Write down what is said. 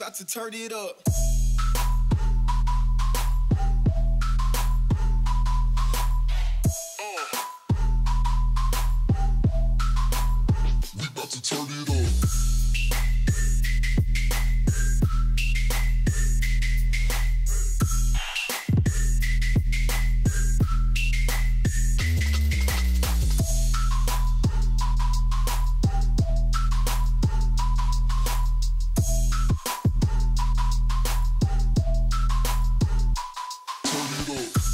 about to turn it up. Uh. We about to turn it up. Google.